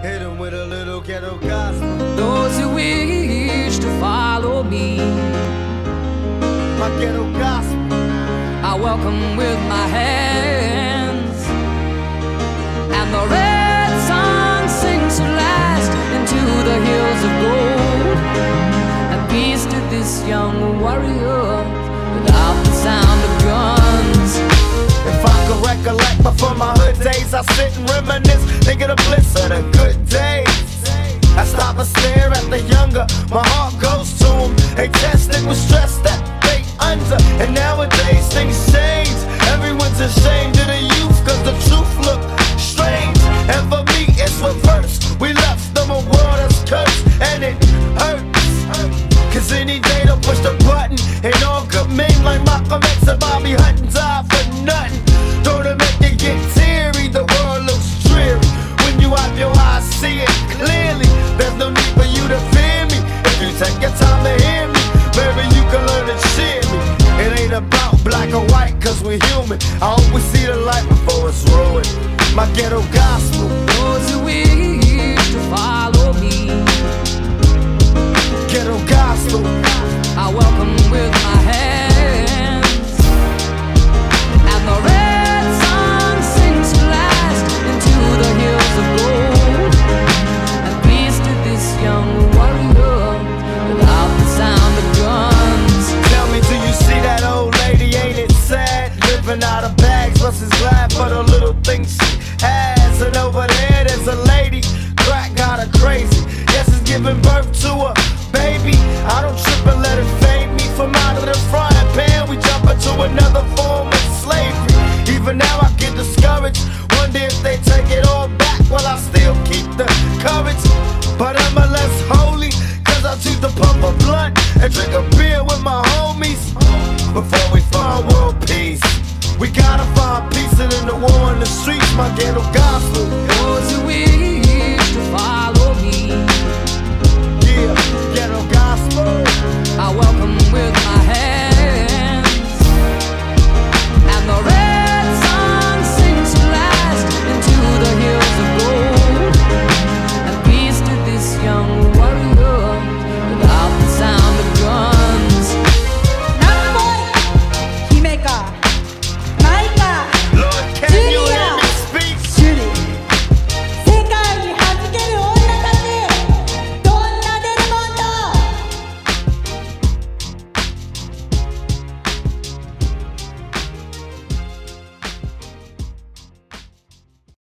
Hit him with a little ghetto gospel. Those who wish to follow me, My ghetto gospel. I welcome with my hands. And the red sun sinks at last into the hills of gold. The good days. I stop and stare at the younger, my heart goes to them. They tested with stress that they under, and nowadays things change. Everyone's ashamed of the youth, cause the truth look strange. And for me, it's reversed. We left them a world that's cursed, and it hurts. Cause any day they'll push the button, and all good men like Malcolm X and Bobby Hutton human. I always see the light before it's ruined. My ghetto gospel. Another form of slavery. Even now, I get discouraged. Wonder if they take it all back. while I still keep the courage. But I'm a less holy, cause I choose to pump a blunt and drink a beer with my homies. Before we find world peace, we gotta find peace and in the war in the streets, my ghetto gospel.